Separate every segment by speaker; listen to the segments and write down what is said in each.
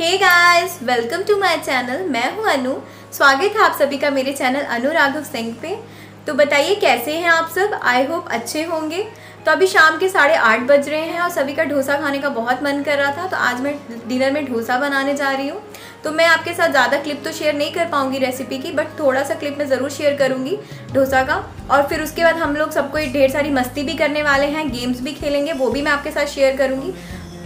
Speaker 1: Hey guys welcome to my channel मैं हूँ अनु। स्वागत है आप सभी का मेरे चैनल अनु राघव सिंह पे। तो बताइए कैसे हैं आप सब? आई होप अच्छे होंगे। तो अभी शाम के साढ़े आठ बज रहे हैं और सभी का डोसा खाने का बहुत मन कर रहा था तो आज मैं डिनर में डोसा बनाने जा रही हूँ। तो मैं आपके साथ ज़्यादा क्लिप तो शेयर नहीं कर पाऊँगी रेसिपी की बट थोड़ा सा क्लिप मैं ज़रूर शेयर करूँगी डोसा का। और फिर उसके बाद हम लोग सबको ढेर सारी मस्ती भी करने वाले हैं गेम्स भी खेलेंगे, वो भी मैं आपके साथ शेयर करूँगी।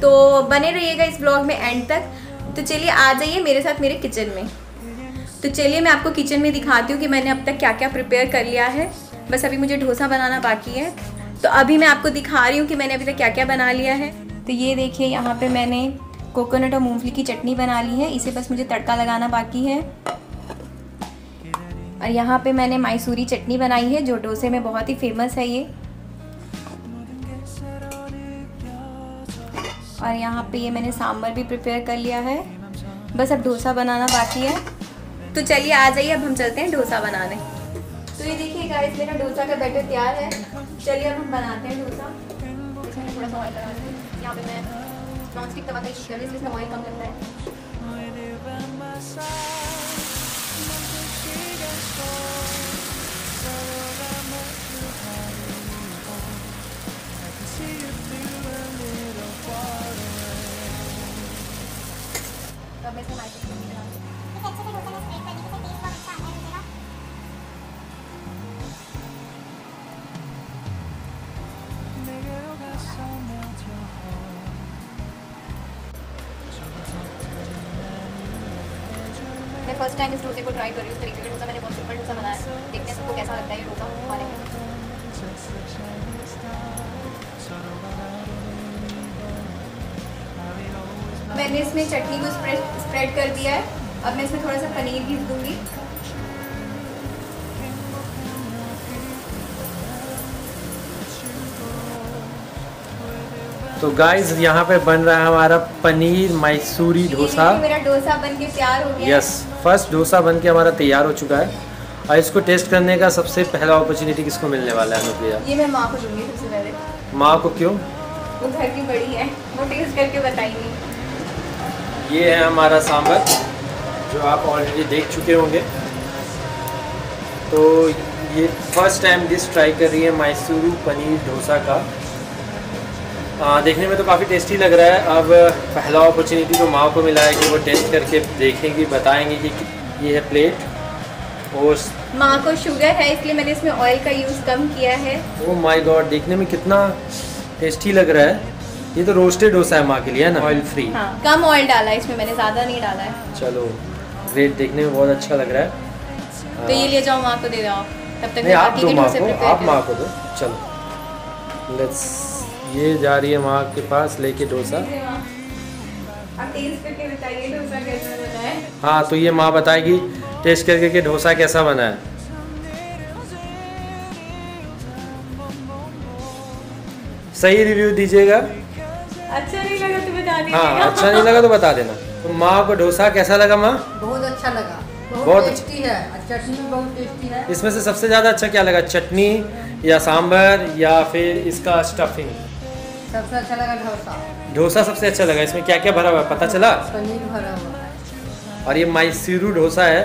Speaker 1: तो बने रहिएगा इस ब्लॉग में एंड तक। तो चलिए आ जाइए मेरे साथ मेरे किचन में। तो चलिए मैं आपको किचन में दिखाती हूँ कि मैंने अब तक क्या क्या प्रिपेयर कर लिया है। बस अभी मुझे डोसा बनाना बाकी है। तो अभी मैं आपको दिखा रही हूँ कि मैंने अभी तक क्या क्या बना लिया है। तो ये देखिए, यहाँ पे मैंने कोकोनट और मूंगफली की चटनी बना ली है। इसे बस मुझे तड़का लगाना बाकी है। और यहाँ पे मैंने मैसूरी चटनी बनाई है, जो डोसे में बहुत ही फ़ेमस है ये। और यहाँ पे ये मैंने सांभर भी प्रिपेयर कर लिया है। बस अब डोसा बनाना बाकी है। तो चलिए, आ जाइए, अब हम चलते हैं डोसा बनाने। तो ये देखिए गाइस मेरा डोसा का बैटर तैयार है। चलिए, अब हम बनाते हैं डोसा। इसमें थोड़ा सा यहाँ पे मैं नॉन स्टिक इसमें कम है। तो अब मैं मैं फ़र्स्ट टाइम इस डोसे को ट्राई कर रही हूँ तरीके का डोसा मैंने बहुत सिंपल डोसा बनाया। है देखते हैं सबको कैसा लगता है ये डोसा खाने में मैंने इसमें चटनी को स्प्रेड स्प्रेड कर दिया है। अब मैं इसमें थोड़ा सा पनीर भी दूँगी।
Speaker 2: तो गाइस यहाँ पे बन रहा है हमारा पनीर मैसूरी डोसा।
Speaker 1: मेरा डोसा बन के तैयार हो गया।
Speaker 2: यस फ़र्स्ट डोसा बन के हमारा तैयार हो चुका है। और इसको टेस्ट करने का सबसे पहला अपॉर्चुनिटी किसको मिलने वाला है अनु भैया
Speaker 1: ये मैं माँ को दूँगी सबसे पहले।
Speaker 2: माँ को क्यों?
Speaker 1: वो घर की बड़ी है। वो टेस्ट करके बताएँगी।
Speaker 2: ये है हमारा सांभर जो आप ऑलरेडी देख चुके होंगे। तो ये फ़र्स्ट टाइम डिश ट्राई कर रही है मैसूरू पनीर डोसा का। आ, देखने में तो काफ़ी टेस्टी लग रहा है। अब पहला अपॉर्चुनिटी तो माँ को मिला है कि वो टेस्ट करके देखेंगी बताएँगी कि ये है प्लेट और
Speaker 1: माँ को शुगर है इसलिए मैंने इसमें ऑयल का यूज़ कम किया है।
Speaker 2: ओ माय गॉड देखने में कितना टेस्टी लग रहा है। ये तो रोस्टेड डोसा है माँ के लिए है ना? ऑयल फ्री
Speaker 1: हाँ। कम ऑयल डाला है इसमें मैंने ज़्यादा नहीं डाला है।
Speaker 2: चलो ग्रेट देखने में बहुत अच्छा लग रहा है।
Speaker 1: तो ये ले जाओ माँ को दे दो तब तक
Speaker 2: नहीं आप दो माँ को आप माँ को दो चलो। लेट्स ये जा रही है माँ के पास लेके डोसा।
Speaker 1: अब टेस्ट करके बताइए डोसा कैसा बना है।
Speaker 2: हाँ तो ये माँ बताएगी टेस्ट करके कि डोसा कैसा बना है। सही रिव्यू दीजिएगा।
Speaker 1: अच्छा नहीं लगा तो बता दीजिएगा
Speaker 2: हाँ अच्छा नहीं लगा तो बता देना। तो माँ को डोसा कैसा लगा माँ?
Speaker 3: बहुत अच्छा लगा।
Speaker 2: बहुत
Speaker 3: बहुत
Speaker 2: अच्छा।
Speaker 3: टेस्टी है चटनी बहुत टेस्टी है।
Speaker 2: इसमें से सबसे ज़्यादा अच्छा क्या लगा? चटनी या सांभर या फिर इसका स्टफिंग
Speaker 3: सबसे अच्छा लगा डोसा।
Speaker 2: डोसा सबसे अच्छा लगा। इसमें क्या क्या भरा हुआ है? पता चला?
Speaker 3: पनीर भरा हुआ है।
Speaker 2: और ये मैसूरू डोसा है।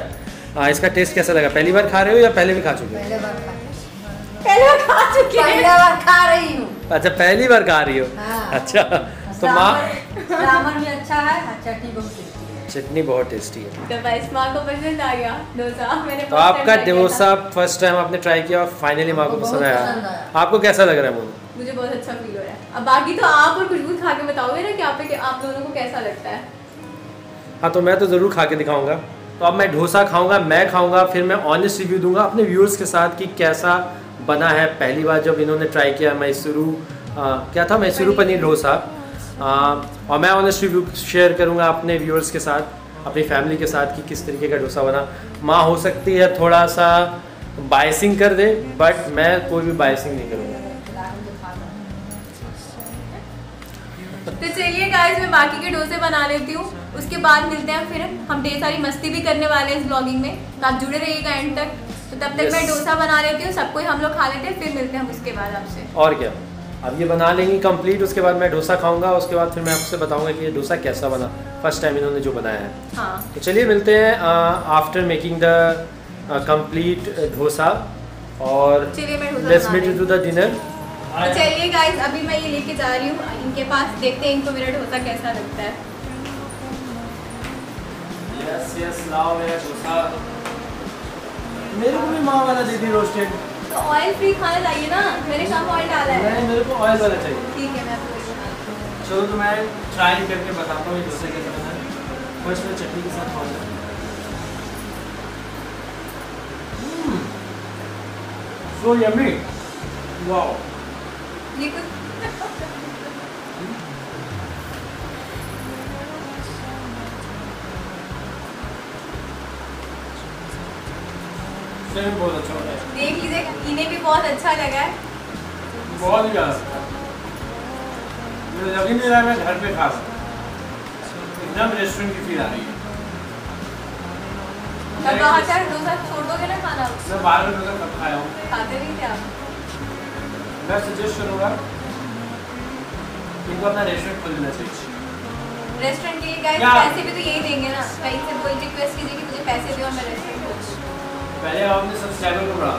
Speaker 2: आ, इसका टेस्ट कैसा लगा? पहली बार खा रहे हो या पहले भी खा चुके हो?
Speaker 3: पहले बार खा
Speaker 1: पहले बार खा चुके
Speaker 3: पहले बार खा रही हूँ।
Speaker 2: अच्छा पहली बार खा रही हो?
Speaker 3: हाँ।
Speaker 2: अच्छा। तो माँ?
Speaker 3: सामर सामर भी अच्छा है चटनी बहुत
Speaker 2: चटनी बहुत टेस्टी है।
Speaker 1: तो बस माँ को पसंद आ गया। डोसा मैंने
Speaker 2: तो आपका। डोसा फ़र्स्ट टाइम आपने ट्राई किया और फाइनली माँ को पसंद आया। आपको कैसा लग रहा है मोनू
Speaker 1: मुझे बहुत अच्छा फील हो रहा है। अब बाकी तो आप और खुशबू खा के बताओगे ना कि आप पे आप दोनों को कैसा लगता है।
Speaker 2: हाँ तो मैं तो ज़रूर खा के दिखाऊँगा। तो अब मैं डोसा खाऊँगा मैं खाऊँगा फिर मैं ऑनेस्ट रिव्यू दूँगा अपने व्यूअर्स के साथ कि कैसा बना है। पहली बार जब इन्होंने ट्राई किया मैसूरू क्या था? मैसूरू पनीर डोसा। और मैं ऑनेस्ट रिव्यू शेयर करूँगा अपने व्यूअर्स के साथ अपनी फैमिली के साथ कि किस तरीके का डोसा बना। माँ हो सकती है थोड़ा सा बायसिंग कर दे बट मैं कोई भी बायसिंग नहीं करूँगा।
Speaker 1: तो चलिए गाइस मैं बाकी के डोसे बना लेती हूँ। उसके बाद मिलते हैं फिर। हम ढेर सारी मस्ती भी करने वाले हैं इस ब्लॉगिंग में। तो आप जुड़े रहिएगा एंड तक। तो तब तक
Speaker 2: Yes.
Speaker 1: मैं डोसा बना लेती हूँ सबको हम लोग खा लेते हैं फिर मिलते हैं हम उसके बाद आपसे।
Speaker 2: और क्या? अब ये बना लेंगी कंप्लीट उसके बाद मैं डोसा खाऊँगा उसके बाद फिर मैं आपसे बताऊँगा कि ये डोसा कैसा बना। फ़र्स्ट टाइम इन्होंने जो बनाया है।
Speaker 1: हाँ।
Speaker 2: तो चलिए मिलते हैं after making the complete dosa और लेट्स मीट
Speaker 1: रही
Speaker 2: टू द डिनर
Speaker 1: तो चलिए गाइस अभी मैं ये लेके जा रही हूँ इनके पास देखते हैं इनको मेरा डोसा कैसा लगता है।
Speaker 2: यस यस लाओ मेरा डोसा। मेरे को भी माँ वाला दे दी रोस्टेड
Speaker 1: तो ऑयल फ्री खाना चाहिए ना? मैंने कम ऑयल डाला है।
Speaker 2: नहीं मेरे को ऑयल वाला चाहिए।
Speaker 1: ठीक है मैं आपको।
Speaker 2: चलो तो मैं ट्राई करके बताता हूँ डोसे कैसे बना है फ़र्स्ट मैं चटनी के साथ खाऊँगा। सो यम्मी वाओ
Speaker 1: ये कुछ
Speaker 2: सेम बहुत अच्छा है
Speaker 1: देख लीजिए इन्हें भी बहुत अच्छा लगा। है
Speaker 2: बहुत ही ज़्यादा मुझे लग ही नहीं रहा मैं घर पे खा सकता एकदम रेस्टोरेंट की फील आ रही है।
Speaker 1: तब बाहर का डोसा छोड़ दोगे ना खाना?
Speaker 2: मैं बाहर डोसा कब खाया हूँ?
Speaker 1: खाते नहीं थे
Speaker 2: मैं सजेस्ट करूँगा इनको अपना रेस्टोरेंट खोल लेना चाहिए।
Speaker 1: रेस्टोरेंट के लिए गाइस पैसे भी तो यही देंगे ना। कहीं से बोल रिक्वेस्ट कीजिए कि मुझे पैसे दो और मैं रेस्टोरेंट
Speaker 2: पहले आपने सब्सक्राइबर को बढ़ा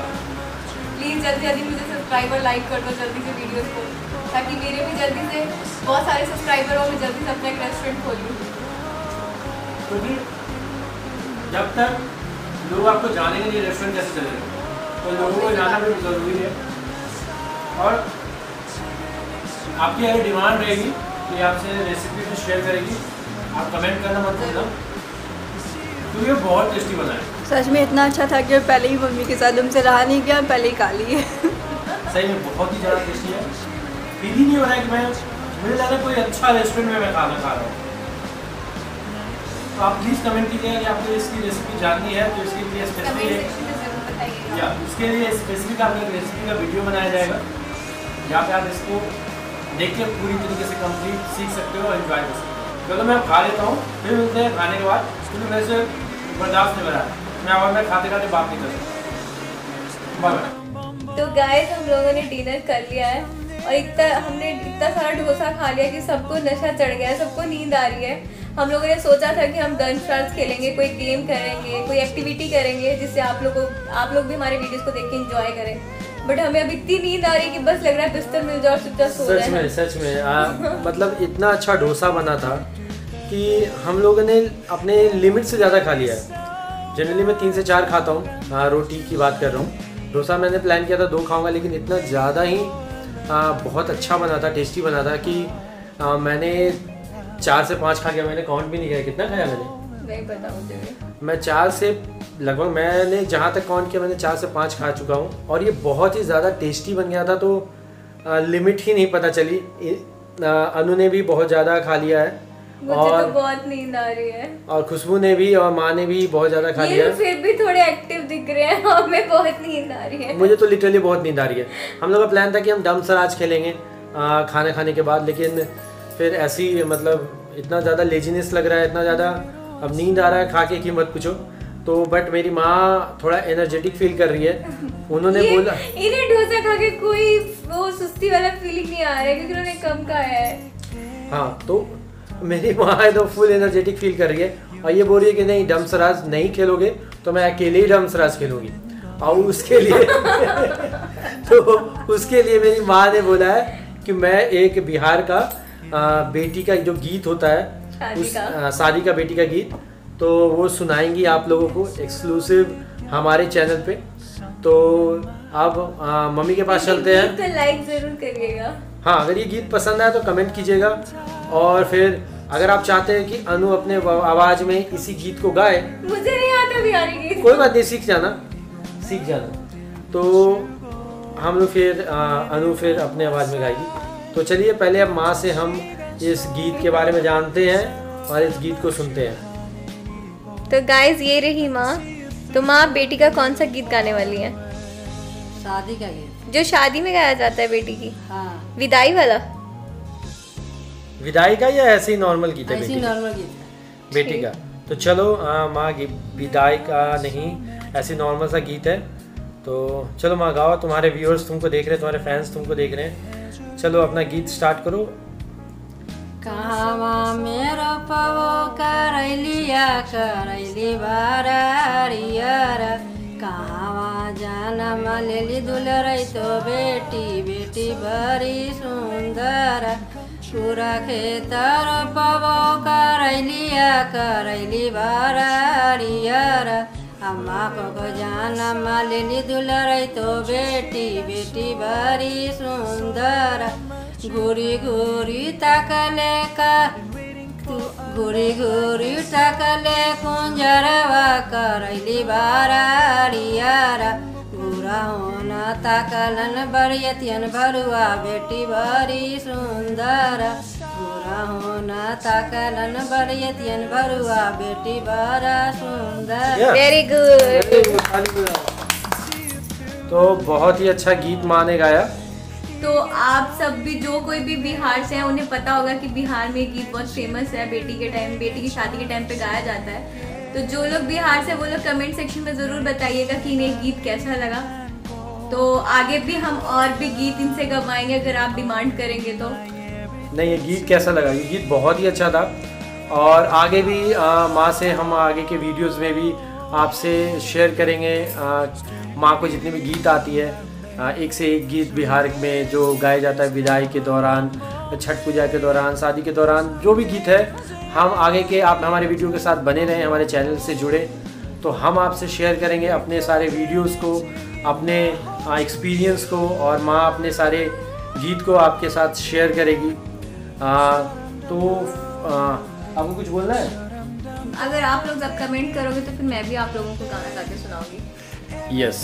Speaker 1: प्लीज़ जल्दी जल्दी मुझे सब्सक्राइबर लाइक कर दो जल्दी से वीडियोस को। ताकि मेरे भी जल्दी से बहुत सारे सब्सक्राइबर हो मैं जल्दी से अपना एक रेस्टोरेंट खोल। लूँ
Speaker 2: क्योंकि जब तक लोग आपको जानेंगे नहीं रेस्टोरेंट कैसे चलेगा तो लोगों को जाना भी ज़रूरी है। और आपकी अगर डिमांड रहेगी कि आपसे रेसिपी भी शेयर करेगी। आप कमेंट करना मत भूलना। क्योंकि ये बहुत टेस्टी बना है
Speaker 4: सच में इतना अच्छा था कि पहले ही मम्मी के साथ उनसे रहा नहीं गया पहले ही खा लिए।
Speaker 2: सही में बहुत ही ज़्यादा टेस्टी है। फील ही नहीं हो रहा है कि मैं मुझे लग रहा कोई अच्छा रेस्टोरेंट में मैं खाना खा रहा हूँ। तो आप प्लीज़ कमेंट कीजिएगा कि आपको इसकी रेसिपी जाननी है तो इसके लिए स्पेसिफिक
Speaker 1: सेक्शन में ज़रूर बताइएगा।
Speaker 2: या उसके लिए स्पेसिफिक आपको एक रेसिपी का वीडियो बनाया जाएगा। जहाँ पे आप इसको देख के पूरी तरीके से कंप्लीट सीख सकते हो और एंजॉय कर सकते हो। चलो मैं अब खा लेता हूँ फिर मिलते हैं खाने के बाद। क्योंकि मेरे से बर्दाश्त नहीं बना मैं और मैं खाते खाते बात नहीं कर बाय बाय।
Speaker 1: तो गाइस हम लोगों ने डिनर कर लिया है और इतना हमने इतना सारा डोसा खा लिया कि सबको नशा चढ़ गया है सबको नींद आ रही है। हम लोगों ने सोचा था कि हम गन शॉट्स खेलेंगे कोई गेम करेंगे कोई एक्टिविटी करेंगे जिससे आप लोगों आप लोग भी हमारे वीडियोस को देख के इंजॉय करें। बट हमें अब इतनी नींद आ रही है कि बस लग रहा है बिस्तर मिल जाओ चुपचाप सो
Speaker 2: सच
Speaker 1: रहे
Speaker 2: में सच में आ, मतलब इतना अच्छा डोसा बना था कि हम लोगों ने अपने लिमिट से ज़्यादा खा लिया है। जनरली मैं तीन से चार खाता हूँ। हाँ, रोटी की बात कर रहा हूँ। डोसा मैंने प्लान किया था दो खाऊँगा लेकिन इतना ज़्यादा ही आ, बहुत अच्छा बना था टेस्टी बना था कि आ, मैंने चार से पाँच खा गया। मैंने काउंट भी नहीं किया। कितना खाया मैंने?
Speaker 1: नहीं पता मुझे
Speaker 2: मैं चार से लगभग मैंने जहाँ तक काउंट किया मैंने चार से पाँच खा चुका हूँ। और ये बहुत ही ज़्यादा टेस्टी बन गया था तो आ, लिमिट ही नहीं पता चली। अनु ने भी बहुत ज़्यादा खा लिया है।
Speaker 1: मुझे तो
Speaker 2: और
Speaker 1: बहुत नींद आ रही है।
Speaker 2: और खुशबू ने भी और माँ ने भी बहुत ज़्यादा खा लिया।
Speaker 1: फिर भी थोड़े एक्टिव दिख रहे हैं हमें बहुत नींद आ रही है।
Speaker 2: मुझे तो लिटरली बहुत नींद आ रही है। हम लोग का प्लान था कि हम डम सराज खेलेंगे आ, खाना खाने के बाद लेकिन फिर ऐसी मतलब इतना ज़्यादा लेजीनेस लग रहा है इतना ज़्यादा अब नींद आ रहा है खा के की मत पूछो। तो बट मेरी माँ थोड़ा एनर्जेटिक फील कर रही है। उन्होंने बोला
Speaker 1: इन्हें डोसा खा के कोई वो सुस्ती वाला फीलिंग नहीं आ रहा है क्योंकि उन्होंने कम खाया है।
Speaker 2: हाँ तो मेरी माँ है तो फुल एनर्जेटिक फील कर रही है। और ये बोल रही है कि नहीं डम सराज नहीं खेलोगे तो मैं अकेले ही डम सराज खेलूँगी। और उसके लिए तो उसके लिए मेरी माँ ने बोला है कि मैं एक बिहार का आ, बेटी का जो गीत होता है
Speaker 1: शादी
Speaker 2: उस
Speaker 1: का।
Speaker 2: आ, शादी का बेटी का गीत तो वो सुनाएँगी आप लोगों को एक्सक्लूसिव हमारे चैनल पे। तो अब मम्मी के पास चलते हैं।
Speaker 1: तो लाइक ज़रूर करिएगा।
Speaker 2: हाँ अगर ये गीत पसंद आए तो कमेंट कीजिएगा। और फिर अगर आप चाहते हैं कि अनु अपने आवाज़ में इसी गीत को गाए
Speaker 1: मुझे नहीं आता बिहारी गीत।
Speaker 2: कोई बात नहीं सीख जाना। सीख जाना। तो हम लोग फिर आ, अनु फिर अपने आवाज़ में गाएगी। तो चलिए पहले अब माँ से हम इस गीत के बारे में जानते हैं और इस गीत को सुनते हैं।
Speaker 1: तो गाइस ये रही माँ। तो माँ बेटी का कौन सा गीत गाने वाली है?
Speaker 3: शादी का गीत
Speaker 1: जो शादी में गाया जाता है बेटी की।
Speaker 3: हाँ।
Speaker 1: विदाई वाला।
Speaker 2: विदाई का या ऐसे ही नॉर्मल गीत है
Speaker 3: ऐसी
Speaker 2: बेटी का?
Speaker 3: नॉर्मल गीत है।
Speaker 2: बेटी का। तो चलो माँ विदाई का नहीं ऐसे नॉर्मल सा गीत है। तो चलो माँ गाओ तुम्हारे व्यूअर्स तुमको देख रहे हैं तुम्हारे फैंस तुमको देख रहे हैं। चलो अपना गीत स्टार्ट करो।
Speaker 3: कहवा मेरो पवो करैलिया करैली बारियर कहवा जनम लेली दुलरै तो बेटी बेटी बड़ी सुन्दर पुरा खेतर पवो करैलिया करैली बारियर अम्मा को जनम लेली दुलरै तो बेटी बेटी बड़ी सुन्दर घुरी घुरी तकले का घुरी घुरी तकले कुंजरवा करैली गुरा होन तकलन बरियतियन भरुआ बेटी बड़ी सुन्दर गुरा होन तकलन बरियतियन भरुआ बेटी बड़ा
Speaker 2: Yeah.
Speaker 1: वेरी गुड
Speaker 2: तो बहुत ही अच्छा गीत माँ ने गाया।
Speaker 1: तो आप सब भी जो कोई भी बिहार से है उन्हें पता होगा कि बिहार में गीत बहुत फ़ेमस है। बेटी के टाइम बेटी की शादी के टाइम पे गाया जाता है। तो जो लोग बिहार से, वो लोग कमेंट सेक्शन में ज़रूर बताइएगा कि इन्हें गीत कैसा लगा। तो आगे भी हम और भी गीत इनसे गवाएँगे, अगर आप डिमांड करेंगे तो।
Speaker 2: नहीं, ये गीत कैसा लगा? ये गीत बहुत ही अच्छा था। और आगे भी माँ से हम आगे के वीडियोस में भी आपसे शेयर करेंगे। माँ को जितने भी गीत आती है एक से एक गीत बिहार में जो गाया जाता है विदाई के दौरान छठ पूजा के दौरान शादी के दौरान जो भी गीत है हम आगे के आप हमारे वीडियो के साथ बने रहें हमारे चैनल से जुड़े। तो हम आपसे शेयर करेंगे अपने सारे वीडियोस को अपने एक्सपीरियंस को और माँ अपने सारे गीत को आपके साथ शेयर करेगी। आ, तो आ, आपको कुछ बोलना है?
Speaker 1: अगर आप लोग अब कमेंट करोगे तो फिर मैं भी आप लोगों को गाना गा के सुनाऊँगी।
Speaker 2: यस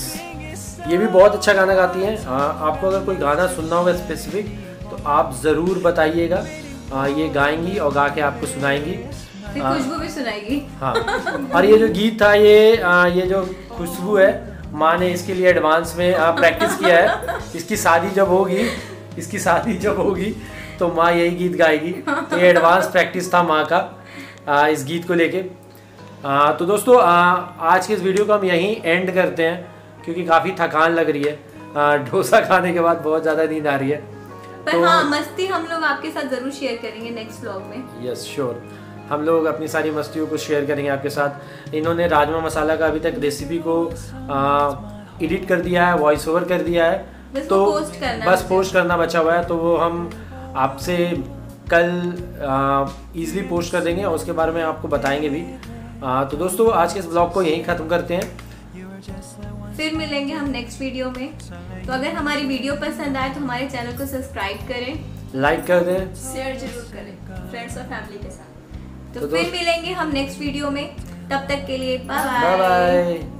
Speaker 2: ये भी बहुत अच्छा गाना गाती हैं। आ, आपको अगर कोई गाना सुनना होगा स्पेसिफिक तो आप ज़रूर बताइएगा। ये गाएँगी और गा के आपको सुनाएँगी। हाँ।
Speaker 1: खुशबू भी सुनाएगी।
Speaker 2: हाँ। और ये जो गीत था ये आ, ये जो खुशबू है माँ ने इसके लिए एडवांस में प्रैक्टिस किया है। इसकी शादी जब होगी इसकी शादी जब होगी तो माँ यही गीत गाएगी। तो ये एडवांस प्रैक्टिस था माँ का आ, इस गीत को लेके। तो दोस्तों आ, आज के इस वीडियो को हम यहीं एंड करते हैं। क्योंकि काफ़ी थकान लग रही है। डोसा खाने के बाद बहुत ज़्यादा नींद आ रही है।
Speaker 1: पर
Speaker 2: तो-
Speaker 1: हाँ मस्ती हम लोग आपके साथ ज़रूर शेयर करेंगे नेक्स्ट व्लॉग में।
Speaker 2: यस श्योर हम लोग अपनी सारी मस्तियों को शेयर करेंगे आपके साथ। इन्होंने राजमा मसाला का अभी तक रेसिपी को एडिट कर दिया है वॉइस ओवर कर दिया है।
Speaker 1: बस
Speaker 2: तो
Speaker 1: post करना
Speaker 2: बस पोस्ट करना बचा हुआ है। तो वो हम आपसे कल इजीली पोस्ट कर देंगे और उसके बारे में आपको बताएँगे भी। आ, तो दोस्तों आज के इस ब्लॉग को यहीं ख़त्म करते हैं।
Speaker 1: फिर मिलेंगे हम नेक्स्ट वीडियो में। तो अगर हमारी वीडियो पसंद आए तो हमारे चैनल को सब्सक्राइब करें।
Speaker 2: लाइक कर दें।
Speaker 1: शेयर ज़रूर करें फ्रेंड्स और फैमिली के साथ। तो,
Speaker 2: तो
Speaker 1: फिर मिलेंगे हम नेक्स्ट वीडियो में। तब तक के लिए बाय
Speaker 2: बाय बाय